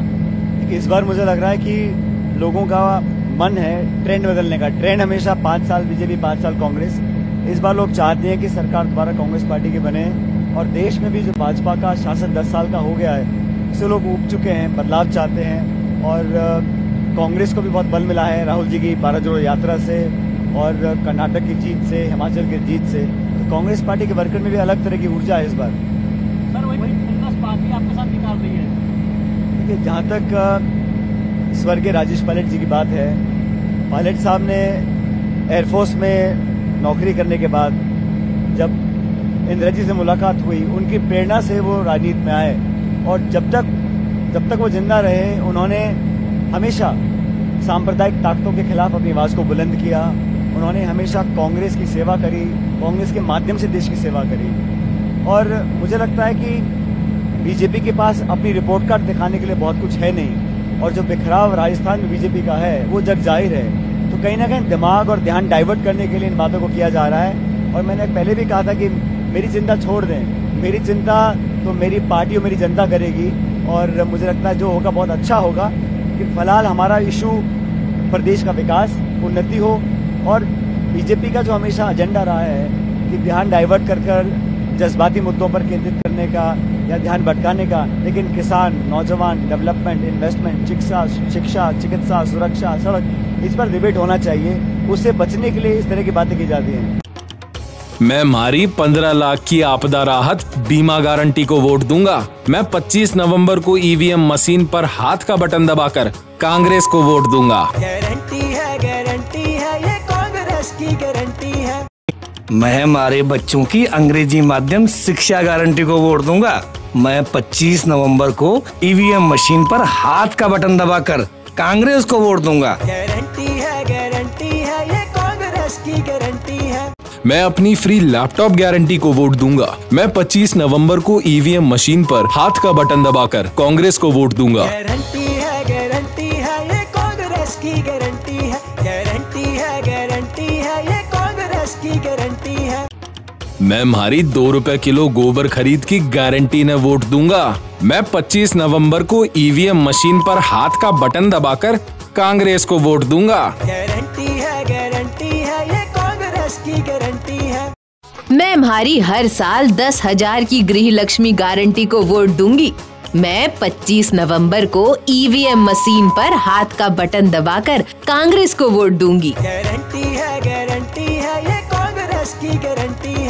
देखिए, इस बार मुझे लग रहा है कि लोगों का मन है ट्रेंड बदलने का। ट्रेंड हमेशा पाँच साल बीजेपी पाँच साल कांग्रेस। इस बार लोग चाहते हैं कि सरकार दोबारा कांग्रेस पार्टी की बने और देश में भी जो भाजपा का शासन दस साल का हो गया है इससे लोग उब चुके हैं बदलाव चाहते हैं और कांग्रेस को भी बहुत बल मिला है राहुल जी की बारह जोड़ो यात्रा से और कर्नाटक की जीत से हिमाचल की जीत से। तो कांग्रेस पार्टी के वर्कर में भी अलग तरह की ऊर्जा है इस बार। सर वही कांग्रेस पार्टी आपके साथ निकाल रही है। देखिए जहाँ तक स्वर्गीय राजेश पायलट जी की बात है, पायलट साहब ने एयरफोर्स में नौकरी करने के बाद जब इंदिरा जी से मुलाकात हुई, उनकी प्रेरणा से वो राजनीति में आए और जब तक जब तक वो ज़िंदा रहे, उन्होंने हमेशा सांप्रदायिक ताकतों के खिलाफ अपनी आवाज़ को बुलंद किया, उन्होंने हमेशा कांग्रेस की सेवा करी, कांग्रेस के माध्यम से देश की सेवा करी। और मुझे लगता है कि बीजेपी के पास अपनी रिपोर्ट कार्ड दिखाने के लिए बहुत कुछ है नहीं। और जो बिखराव राजस्थान में बीजेपी का है, वो जग ज़ाहिर है। तो कहीं ना कहीं दिमाग और ध्यान डाइवर्ट करने के लिए इन बातों को किया जा रहा है। और मैंने पहले भी कहा था कि मेरी चिंता छोड़ दें। मेरी चिंता तो मेरी पार्टी और मेरी जनता करेगी। और मुझे लगता है जो होगा बहुत अच्छा होगा कि फ़िलहाल हमारा इशू प्रदेश का विकास, उन्नति हो। और बीजेपी का जो हमेशा एजेंडा रहा है कि ध्यान डाइवर्ट कर कर जज्बाती मुद्दों पर केंद्रित करने का या ध्यान भटकाने का लेकिन किसान नौजवान डेवलपमेंट इन्वेस्टमेंट शिक्षा शिक्षा चिकित्सा सुरक्षा सड़क इस पर डिबेट होना चाहिए। उससे बचने के लिए इस तरह की बातें की जाती हैं। मैं मारी 15 लाख की आपदा राहत बीमा गारंटी को वोट दूँगा। मैं 25 नवंबर को ईवीएम मशीन पर हाथ का बटन दबाकर कांग्रेस को वोट दूँगा। गारंटी है गारंटी है ये कांग्रेस की गारंटी। है मैं हमारे बच्चों की अंग्रेज़ी माध्यम शिक्षा गारंटी को वोट दूँगा। मैं 25 नवंबर को ईवीएम मशीन पर हाथ का बटन दबाकर कांग्रेस को वोट दूँगा। गारंटी है गारंटी है ये कांग्रेस की गारंटी है। मैं अपनी फ्री लैपटॉप गारंटी को वोट दूँगा। मैं 25 नवंबर को ईवीएम मशीन पर हाथ का बटन दबाकर कांग्रेस को वोट दूँगा। गारंटी है गारंटी है ये कांग्रेस की गारंटी है। गारंटी है गारंटी है ये कांग्रेस की गारंटी मैं हमारी दो रुपए किलो गोबर खरीद की गारंटी ने वोट दूँगा। मैं 25 नवंबर को ईवीएम मशीन पर हाथ का बटन दबाकर कांग्रेस को वोट दूँगा। गारंटी है गारंटी है ये कांग्रेस की गारंटी है। मैं हमारी हर साल दस हज़ार की गृह लक्ष्मी गारंटी को वोट दूँगी। मैं 25 नवंबर को ईवीएम मशीन पर हाथ का बटन दबाकर कांग्रेस को वोट दूँगी। गारंटी है गारंटी है ये कांग्रेस की गारंटी है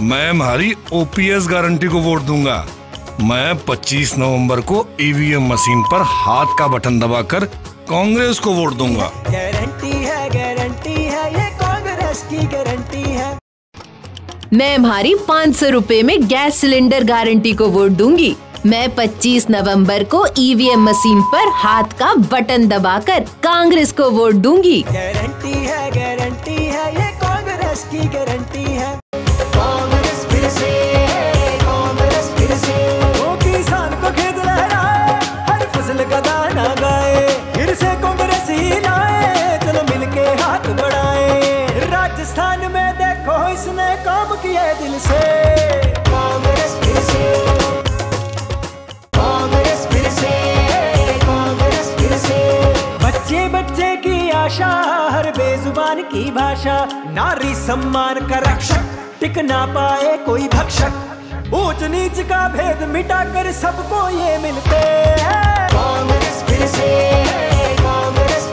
मैं हमारी ओपीएस गारंटी को वोट दूँगा। मैं 25 नवंबर को ईवीएम मशीन पर हाथ का बटन दबाकर कांग्रेस को वोट दूँगा। गारंटी है गारंटी है ये कांग्रेस की गारंटी है। मैं हमारी पाँच सौ रूपए में गैस सिलेंडर गारंटी को वोट दूँगी। मैं 25 नवंबर को ईवीएम मशीन पर हाथ का बटन दबाकर कांग्रेस को वोट दूँगी। गारंटी है गारंटी है ये कांग्रेस की गारंटी है। आशा हर बेजुबान की भाषा। नारी सम्मान का रक्षक, टिक ना पाए कोई भक्षक। ऊंच नीच का भेद मिटा कर सबको ये मिलते हैं। कांग्रेस कांग्रेस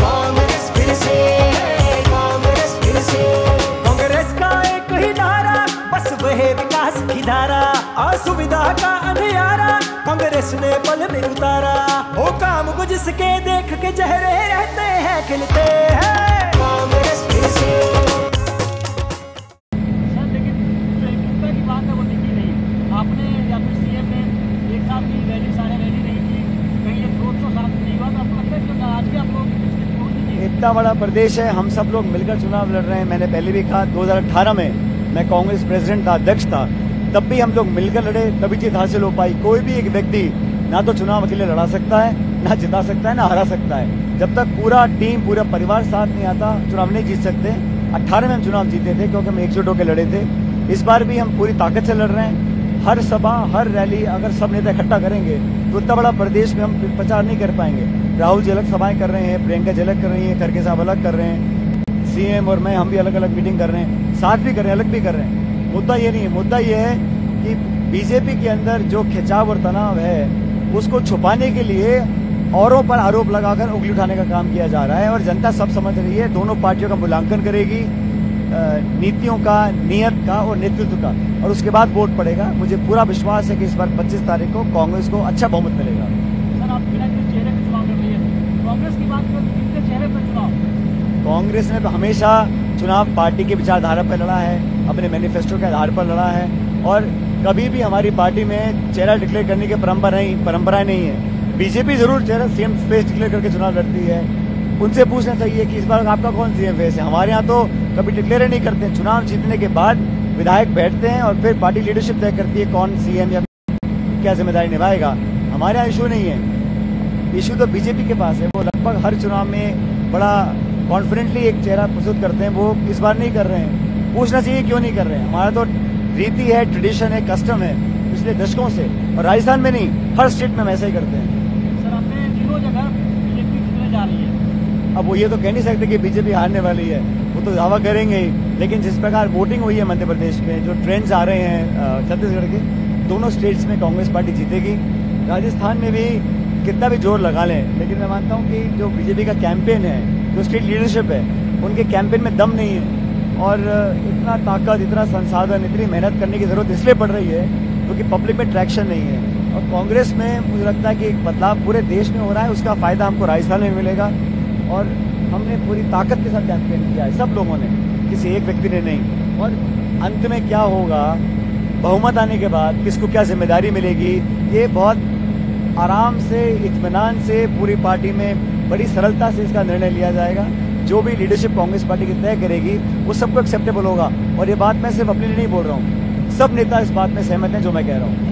कांग्रेस कांग्रेस कांग्रेस का एक ही बस वह विकास की धारा। असुविधा का अंधियारा, कांग्रेस ने पल में उतारा। वो काम को जिसके चेहरे रहते हैं खिलते हैं। कांग्रेस फिर से सर लेकिन एकता की बात है वो दिखी नहीं आपने या फिर सीएम ने एक साथ की रैली सारे रैली नहीं की कहीं एक रोड शो साथ नहीं हुआ तो आपको लगता है कि आज भी आप लोग इतना बड़ा प्रदेश है हम सब लोग मिलकर चुनाव लड़ रहे हैं। मैंने पहले भी कहा 2018 में मैं कांग्रेस प्रेसिडेंट था अध्यक्ष था। तब भी हम लोग मिलकर लड़े तभी जीत हासिल हो पाई। कोई भी एक व्यक्ति ना तो चुनाव अकेले लड़ा सकता है ना जिता सकता है, ना हरा सकता है। जब तक पूरा टीम पूरा परिवार साथ नहीं आता, चुनाव नहीं जीत सकते। अट्ठारह में हम चुनाव जीते थे, क्योंकि हम एकजुट होकर लड़े थे। इस बार भी हम पूरी ताकत से लड़ रहे हैं। हर सभा, हर रैली अगर सब नेता इकट्ठा करेंगे तो इतना बड़ा प्रदेश में हम प्रचार नहीं कर पाएँगे। राहुल जी अलग सभाएँ कर रहे हैं, प्रियंका जी अलग कर रही है खड़गे साहब अलग कर रहे हैं। सीएम और मैं, हम भी अलग अलग मीटिंग कर रहे हैं। साथ भी कर रहे हैं, अलग भी कर रहे हैं। मुद्दा ये नहीं है, मुद्दा ये है कि बीजेपी के अंदर जो खिंचाव और तनाव है, उसको छुपाने के लिए औरों पर आरोप लगाकर उंगली उठाने का काम किया जा रहा है और जनता सब समझ रही है दोनों पार्टियों का मूल्यांकन करेगी नीतियों का नियत का और नेतृत्व का। और उसके बाद वोट पड़ेगा। मुझे पूरा विश्वास है कि इस बार 25 तारीख को कांग्रेस को अच्छा बहुमत मिलेगा। कांग्रेस ने तो हमेशा चुनाव पार्टी की विचारधारा पर लड़ा है अपने मैनिफेस्टो के आधार पर लड़ा है और कभी भी हमारी पार्टी में चेहरा डिक्लेयर करने की परंपरा नहीं परंपरा नहीं है। बीजेपी ज़रूर चेहरा सीएम फेस डिक्लेयर करके चुनाव लड़ती है। उनसे पूछना चाहिए कि इस बार आपका कौन सीएम फेस है? हमारे यहाँ तो कभी डिक्लेयर नहीं करते। चुनाव जीतने के बाद विधायक बैठते हैं और फिर पार्टी लीडरशिप तय करती है कौन सीएम या क्या ज़िम्मेदारी निभाएगा। हमारे यहाँ इशू नहीं है। इशू तो बीजेपी के पास है। वो लगभग हर चुनाव में बड़ा कॉन्फिडेंटली एक चेहरा प्रस्तुत करते हैं। वो इस बार नहीं कर रहे हैं। पूछना चाहिए क्यों नहीं कर रहे हैं? हमारा तो रीति है ट्रेडिशन है कस्टम है, पिछले दशकों से। और राजस्थान में नहीं, हर स्टेट में हम ऐसा ही करते हैं। बीजेपी जा रही है। अब वो ये तो कह नहीं सकते कि बीजेपी हारने वाली है। वो तो दावा करेंगे ही। लेकिन जिस प्रकार वोटिंग हुई है मध्य प्रदेश में, जो ट्रेंड्स आ रहे हैं छत्तीसगढ़ के, दोनों स्टेट्स में कांग्रेस पार्टी जीतेगी। राजस्थान में भी कितना भी ज़ोर लगा लें, लेकिन मैं मानता हूँ कि जो बीजेपी का कैंपेन है, जो स्टेट लीडरशिप है, उनके कैंपेन में दम नहीं है। और इतना ताकत, इतना संसाधन, इतनी मेहनत करने की ज़रूरत इसलिए पड़ रही है, क्योंकि पब्लिक में ट्रैक्शन नहीं है। कांग्रेस में मुझे लगता है कि एक बदलाव पूरे देश में हो रहा है, उसका फ़ायदा हमको राजस्थान में मिलेगा। और हमने पूरी ताकत के साथ कैंपेन किया है, सब लोगों ने, किसी एक व्यक्ति ने नहीं। और अंत में क्या होगा? बहुमत आने के बाद किसको क्या ज़िम्मेदारी मिलेगी? ये बहुत आराम से, इत्मीनान से पूरी पार्टी में बड़ी सरलता से इसका निर्णय लिया जाएगा। जो भी लीडरशिप कांग्रेस पार्टी की तय करेगी, वो सबको एक्सेप्टेबल होगा। और ये बात मैं सिर्फ़ अपने लिए नहीं बोल रहा हूँ। सब नेता इस बात में सहमत हैं, जो मैं कह रहा हूँ।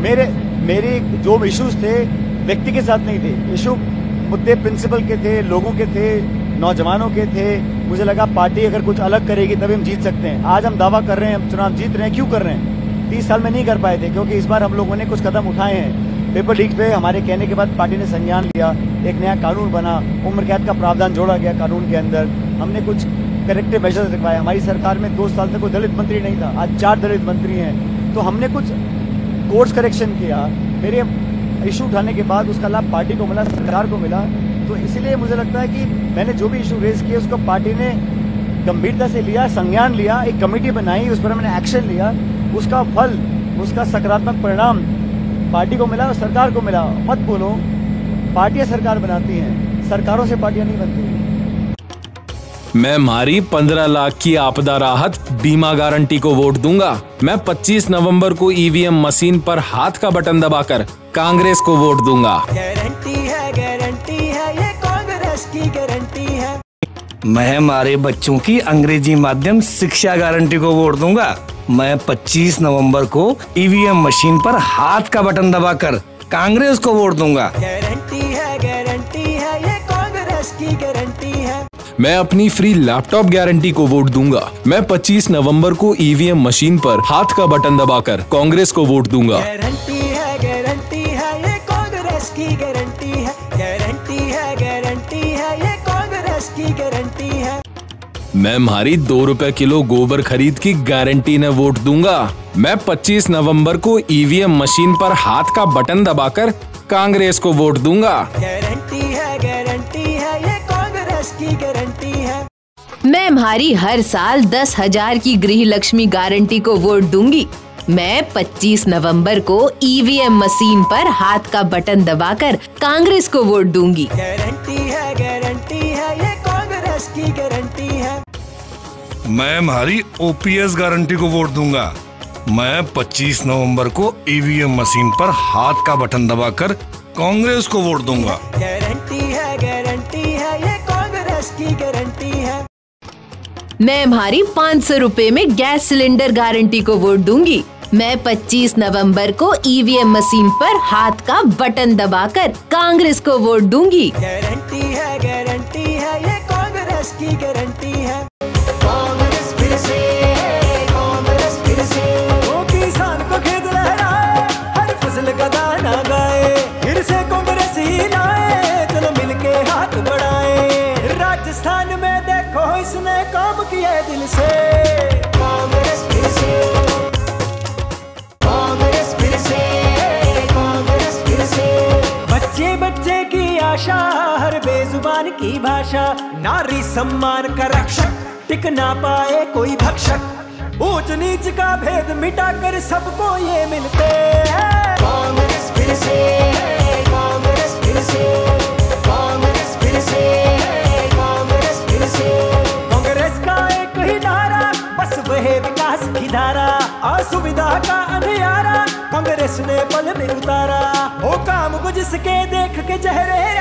मेरे मेरे जो इश्यूज़ थे, व्यक्ति के साथ नहीं थे। इशू मुद्दे प्रिंसिपल के थे, लोगों के थे, नौजवानों के थे। मुझे लगा पार्टी अगर कुछ अलग करेगी तभी हम जीत सकते हैं। आज हम दावा कर रहे हैं, हम चुनाव जीत रहे हैं, क्यों कर रहे हैं? तीस साल में नहीं कर पाए थे, क्योंकि इस बार हम लोगों ने कुछ कदम उठाए हैं। पेपर लीक पे हमारे कहने के बाद पार्टी ने संज्ञान लिया, एक नया कानून बना उम्र कैद का प्रावधान जोड़ा गया कानून के अंदर। हमने कुछ करेक्टिव मेजर्स रखवाए। हमारी सरकार में दो साल तक कोई दलित मंत्री नहीं था, आज चार दलित मंत्री हैं। तो हमने कुछ कोर्स करेक्शन किया, मेरे इशू उठाने के बाद उसका लाभ पार्टी को मिला, सरकार को मिला। तो इसीलिए मुझे लगता है कि मैंने जो भी इशू रेज किया उसको पार्टी ने गंभीरता से लिया, संज्ञान लिया, एक कमेटी बनाई, उस पर मैंने एक्शन लिया। उसका फल, उसका सकारात्मक परिणाम पार्टी को मिला और सरकार को मिला। मत बोलो, पार्टियाँ सरकार बनाती हैं, सरकारों से पार्टियाँ नहीं बनती। मैं मारी पंद्रह लाख की आपदा राहत बीमा गारंटी को वोट दूँगा। मैं 25 नवंबर को ईवीएम मशीन पर हाथ का बटन दबाकर कांग्रेस को वोट दूँगा। गारंटी है गारंटी है ये कांग्रेस की गारंटी है। मैं हमारे बच्चों की अंग्रेज़ी माध्यम शिक्षा गारंटी को वोट दूँगा। मैं 25 नवंबर को ईवीएम मशीन पर हाथ का बटन दबाकर कांग्रेस को वोट दूँगा। गारंटी है गारंटी है ये कांग्रेस की गारंटी मैं अपनी फ्री लैपटॉप गारंटी को वोट दूँगा। मैं 25 नवंबर को ईवीएम मशीन पर हाथ का बटन दबाकर कांग्रेस को वोट दूँगा। गारंटी है गारंटी है ये कांग्रेस की गारंटी है। गारंटी है गारंटी है ये कांग्रेस की गारंटी है। मैं हमारी दो रुपए किलो गोबर खरीद की गारंटी ने वोट दूँगा। मैं 25 नवंबर को ईवीएम मशीन पर हाथ का बटन दबाकर कांग्रेस को वोट दूँगा। मैं भारी हर साल दस हज़ार की गृह लक्ष्मी गारंटी को वोट दूँगी। मैं 25 नवंबर को ईवीएम मशीन पर हाथ का बटन दबाकर कांग्रेस को वोट दूँगी। गारंटी है गारंटी है ये कांग्रेस की गारंटी है। मैं हमारी ओपीएस गारंटी को वोट दूँगा। मैं 25 नवंबर को ईवीएम मशीन पर हाथ का बटन दबाकर कांग्रेस को वोट दूँगा। गारंटी है गारंटी है ये कांग्रेस की गारंटी है। मैं हमारी पाँच सौ रूपए में गैस सिलेंडर गारंटी को वोट दूँगी। मैं 25 नवंबर को ईवीएम मशीन पर हाथ का बटन दबाकर कांग्रेस को वोट दूँगी। गारंटी है गारंटी है, ये कांग्रेस की गारंटी आशा हर बेजुबान की भाषा। नारी सम्मान का रक्षक, टिक ना पाए कोई भक्षक। ऊंच नीच का भेद मिटा कर सबको ये मिलते हैं। कांग्रेस कांग्रेस का एक ही नारा बस वह विकास की धारा असुविधा का अंधियारा। कांग्रेस ने पल में उतारा। वो काम को जिसके देख के चेहरे